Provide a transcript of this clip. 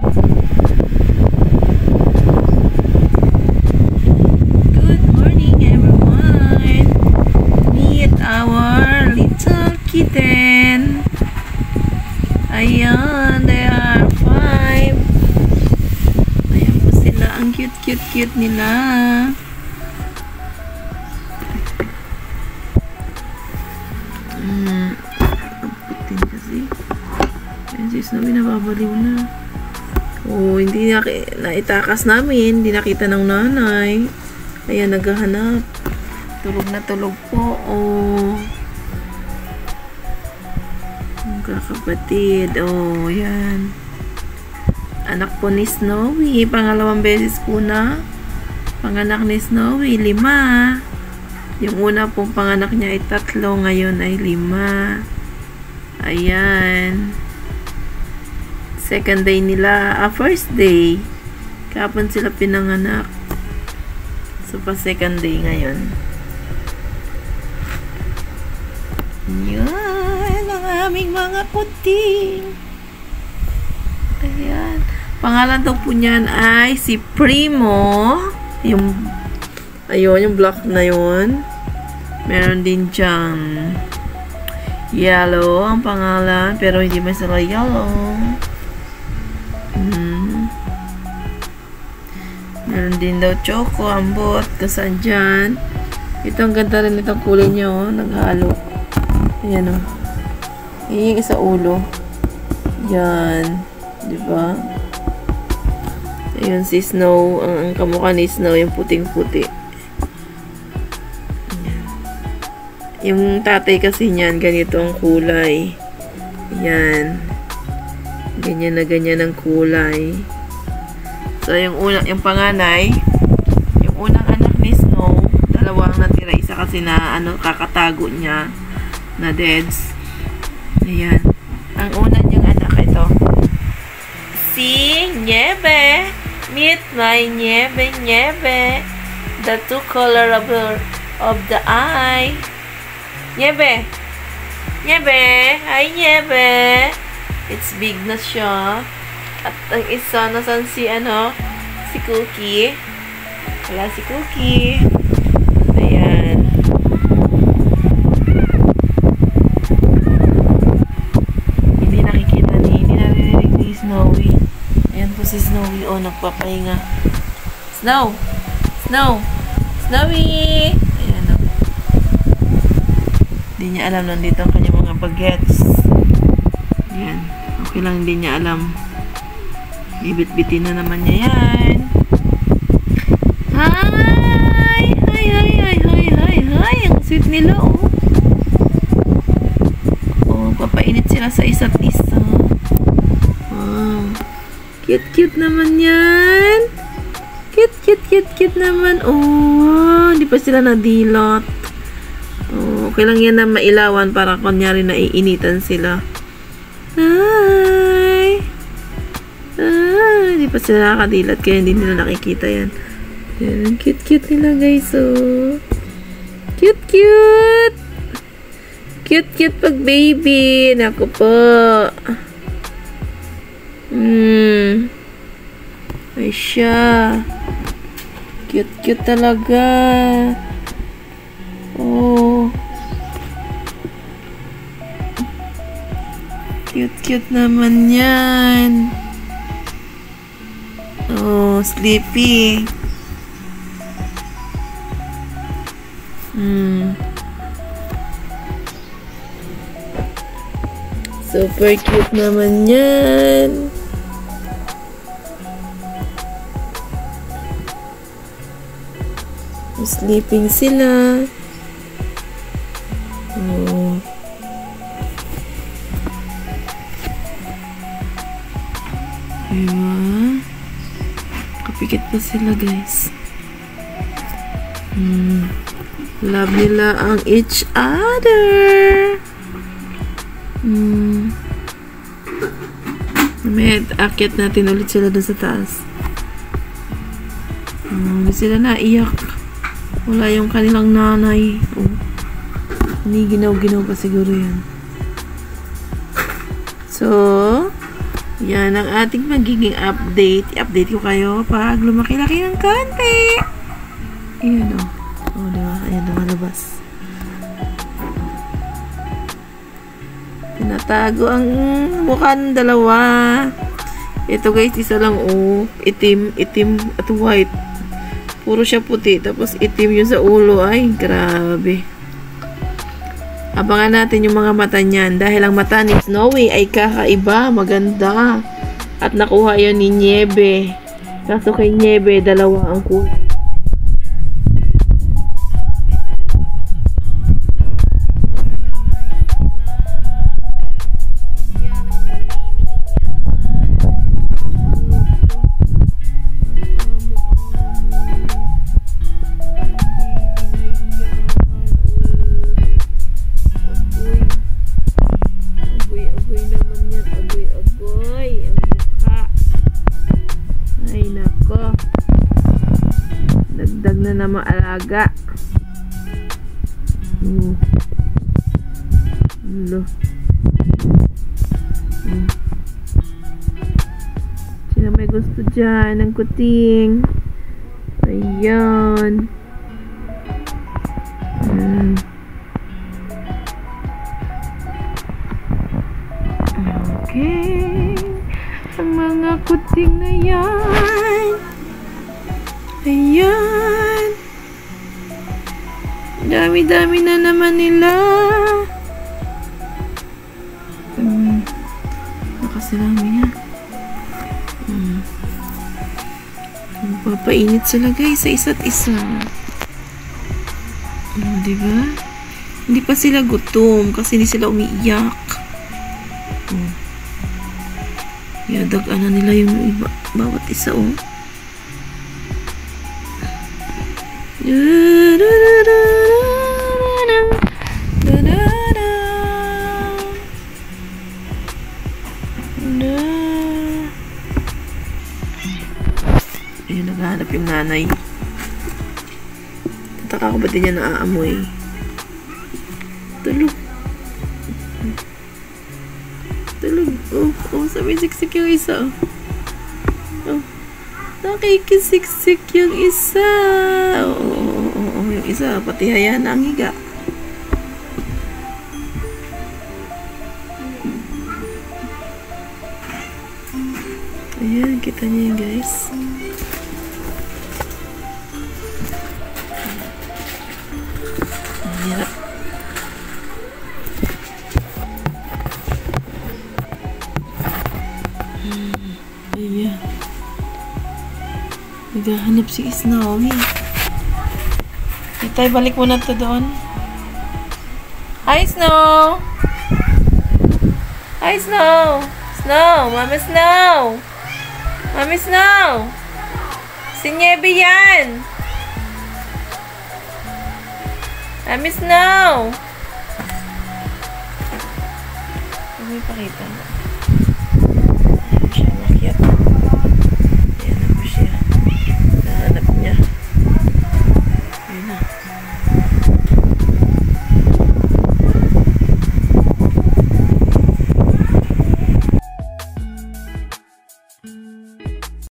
Good morning, everyone. Meet our little kitten. Ayan, they are five. Ayan po sila. Ang cute, cute, cute nila. Mm, ang putin kasi. Ayan si Snowy nababaliw na. Oh, hindi na naitakas namin, hindi nakita ng nanay. Ayan, naghahanap. Tulog na tulog po. Ang kakapatid. Oh, yan. Anak po ni Snowy. Pangalawang beses po na. Panganak ni Snowy, lima. Yung una pong panganak niya ay tatlo. Ngayon ay lima. Ayan. Second day nila. Ah, first day. Kapon sila pinanganak. So, pa second day ngayon. Yan, ang aming mga kuting. Ayan. Pangalan daw po niyan ay si Primo. Yung, ayun, yung block na yun. Meron din diyang yellow ang pangalan, pero hindi may sila yellow. Mm. Meron din daw choco, ambot, kasan dyan. Ito ang ganda rin itong kulay niya, oh. Naghalo. Ayan, oh. Yung isa ulo. Yan. Di ba? Ayun si Snow. Ang, ang kamukha ni Snow, yung puting-puti. Ayan. Yung tatay kasi niyan, ganito ang kulay. Yan. Ganyan na ganyan ang kulay. So, yung una, yung panganay, yung unang anak ni Snow, dalawang natira. Isa kasi na, ano, kakatago niya na deads. Ayan. Ang una niyang anak ito. Si Niebe. Meet my Niebe, Niebe. The two color of the, eye. Niebe. Niebe. Hi, Niebe. It's big na siya. At ang isa, nasan si ano? Si Cookie. Wala si Cookie. Ayan. Hindi nakikita ni, hindi naririnig ni Snowy. Ayan po si Snowy. Oh, nagpapahinga. Snow! Snow! Snowy! Ayan o. Hindi niya alam nandito ang kanyang mga bagets. Ayan. Okay lang hindi niya alam. Bibit-bitin na naman niya yan. Hi! Hi, hi, hi, hi, hi, hi! Ang sweet nila, oh. Oh, papainit sila sa isa't isa. Wow. Cute, cute naman yan. Cute, cute, cute, cute naman. Oh, hindi pa sila nadilot. Oh, okay lang yan na mailawan para kunyari na iinitan sila. Hi! Ah, hindi pa sila nakadilat kaya hindi nila nakikita yan. Yan, cute cute nila guys, oh. Cute cute! Cute cute pag baby. Naku po. Hmm. Ay siya. Cute cute talaga. Cute cute naman yan. Oh, sleepy. Hmm. Super cute naman yan. Sleeping sila. Oh. Kapikit pa sila guys. Hmm. Love nila ang each other. Hmm. May akit natin ulit sila doon sa taas. Hmm, hindi sila naiyak. Wala yung kanilang nanay. Oh. Hindi ginaw-ginaw pa siguro yan. So, Yan ang ating magiging update. I-update ko kayo pag lumaki-laki ng konti. Ayan o. Oh. oh, diba? Ayan, lumalabas. Tinatago ang mukha ng dalawa. Ito guys, isa lang oh. Itim, itim at white. Puro siya puti. Tapos itim yung sa ulo. Ay, grabe. Abangan natin yung mga mata niyan. Dahil ang mata ni Snowy ay kakaiba. Maganda. At nakuha yon ni Niebe. Kaso kay Niebe, dalawa ang kulay. Nako. Dagdag na naman alaga. Mm. Lo. Mm. Sino may gusto dyan ng kuting? Ayan. Mm. Dami-dami na naman nila. Hmm. Nakasalami nga. Hmm. Papainit sila guys sa isa't isa. Oh, diba? Hindi pa sila gutom kasi hindi sila umiiyak. Oh. Yadag na nila yung iba, bawat isa oh. Ayun, nanay. Tataka ko ba din niya naaamoy? Tulog. Tulog. Oh, oh, sabi siksik yung isa. Oh. Nakikisiksik yung isa. Oo, oh, oh, oh, yung isa. Pati haya na ang higa. Ayan, kita niyo yun guys. Naghahanap si Snowy. Itay, balik mo na to doon. Hi, Snow! Hi, Snow! Snow! Mama Snow! Mami Snow! Si Niebe yan! Mami Snow! Huwag mo ipakita.